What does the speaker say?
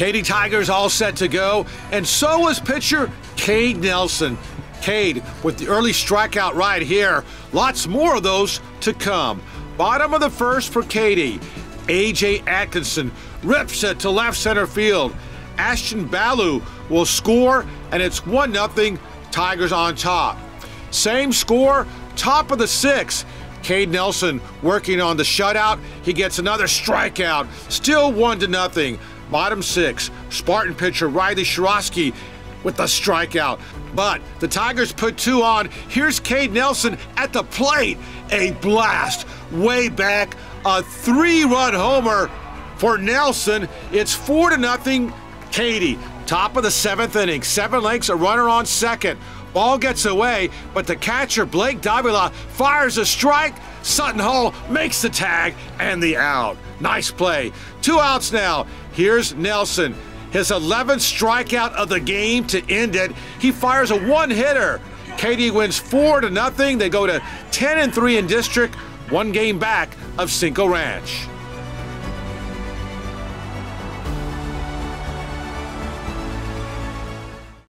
Katy Tigers all set to go, and so is pitcher Cade Nelson. Cade with the early strikeout right here. Lots more of those to come. Bottom of the first for Katy. A.J. Atkinson rips it to left center field. Ashton Ballew will score, and it's 1 0 Tigers on top. Same score, top of the sixth. Cade Nelson working on the shutout. He gets another strikeout. Still one to nothing. Bottom six. Spartan pitcher Riley Shirosky with the strikeout. But the Tigers put two on. Here's Cade Nelson at the plate. A blast way back. A three-run homer for Nelson. It's four to nothing. Katy, top of the seventh inning. Seven Lakes, a runner on second. Ball gets away, but the catcher, Blake Davila, fires a strike. Sutton Hall makes the tag and the out. Nice play. Two outs now. Here's Nelson. His 11th strikeout of the game to end it. He fires a one hitter. Katy wins four to nothing. They go to 10 and 3 in district, one game back of Cinco Ranch.